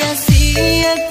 sia-sia